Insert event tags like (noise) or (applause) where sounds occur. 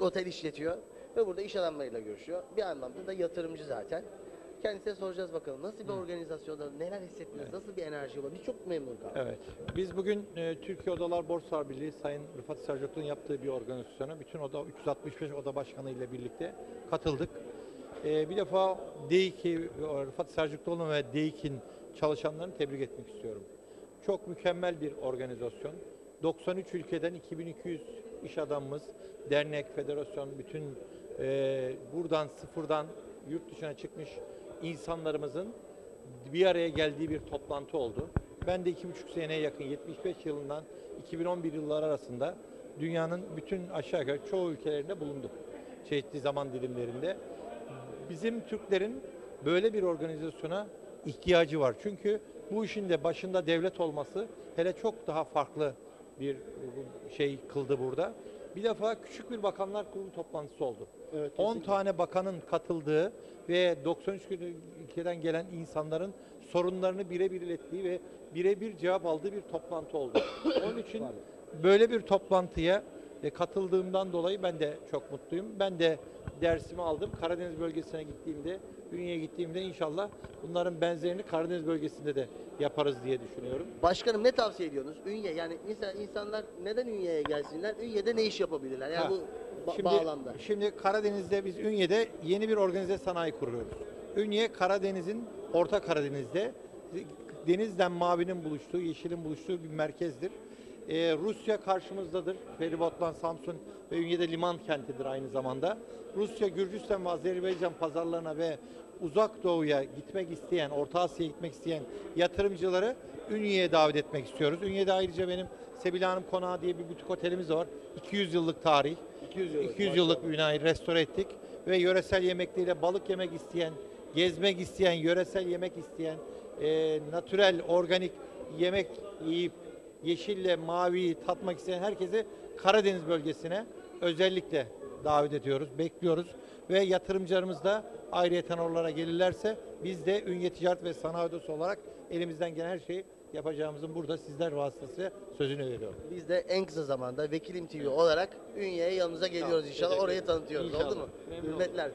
Otel işletiyor ve burada iş adamlarıyla görüşüyor. Bir anlamda da yatırımcı zaten. Kendisine soracağız bakalım nasıl bir organizasyonda neler hissettiniz, nasıl bir enerji var? Biz çok memnun kaldık. Evet. Biz bugün e, Türkiye Odalar Borsa Birliği Sayın Rıfat Selçuklu'nun yaptığı bir organizasyona bütün oda 365 oda başkanı ile birlikte katıldık. E, bir defa DEİK'i, Rıfat Selçukluoğlu ve DEİK'in çalışanlarını tebrik etmek istiyorum. Çok mükemmel bir organizasyon. 93 ülkeden 2200 iş adamımız, dernek, federasyon, bütün e, buradan sıfırdan yurt dışına çıkmış insanlarımızın bir araya geldiği bir toplantı oldu. Ben de iki buçuk seneye yakın 75 yılından 2011 yılları arasında dünyanın bütün aşağı yukarı çoğu ülkelerinde bulundum. Çeşitli zaman dilimlerinde. Bizim Türklerin böyle bir organizasyona ihtiyacı var. Çünkü bu işin de başında devlet olması hele çok daha farklı bir şey kıldı burada. Bir defa küçük bir bakanlar kurulu toplantısı oldu. Evet, 10 tane bakanın katıldığı ve 93 ülkeden gelen insanların sorunlarını birebir ilettiği ve birebir cevap aldığı bir toplantı oldu. (coughs) Onun için böyle bir toplantıya e, katıldığımdan dolayı ben de çok mutluyum. Ben de dersimi aldım. Karadeniz bölgesine gittiğimde, Ünye'ye gittiğimde inşallah bunların benzerini Karadeniz bölgesinde de yaparız diye düşünüyorum. Başkanım ne tavsiye ediyorsunuz? Ünye yani mesela insanlar neden Ünye'ye gelsinler? Ünye'de ne iş yapabilirler? Yani Ha, bu ba- Şimdi, bağlamda. şimdi Karadeniz'de biz Ünye'de yeni bir organize sanayi kuruyoruz. Ünye Karadeniz'in Orta Karadeniz'de denizden mavinin buluştuğu, yeşilin buluştuğu bir merkezdir. Ee, Rusya karşımızdadır. Feribotlan, Samsun ve Ünye'de liman kentidir aynı zamanda. Rusya, Gürcistan ve Azerbaycan pazarlarına ve uzak doğuya gitmek isteyen, Orta Asya'ya gitmek isteyen yatırımcıları Ünye'ye davet etmek istiyoruz. Ünye'de ayrıca benim Sebil Hanım Konağı diye bir butik otelimiz var. 200 yıllık tarih. 200 yıllık, 200 yıllık bir binayı restore ettik ve yöresel yemekleriyle balık yemek isteyen, gezmek isteyen, yöresel yemek isteyen, e, natürel, organik yemek yiyip yeşille maviyi tatmak isteyen herkesi Karadeniz bölgesine özellikle davet ediyoruz, bekliyoruz ve yatırımcılarımız da ayrıyeten oralara gelirlerse biz de Ünye Ticaret ve Sanayi Odası olarak elimizden gelen her şeyi yapacağımızın burada sizler vasıtasıyla sözünü veriyorum. Biz de en kısa zamanda Vekilim TV olarak Ünye'ye yanınıza geliyoruz inşallah. Orayı tanıtıyoruz. Oldu mu? Memnun oldum. Hürmetler.